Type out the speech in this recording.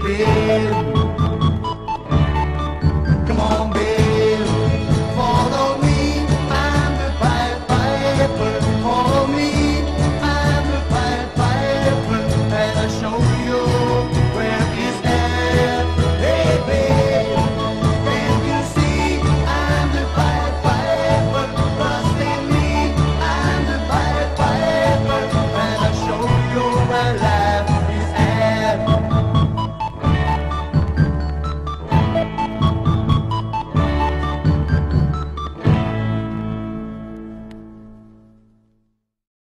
Baby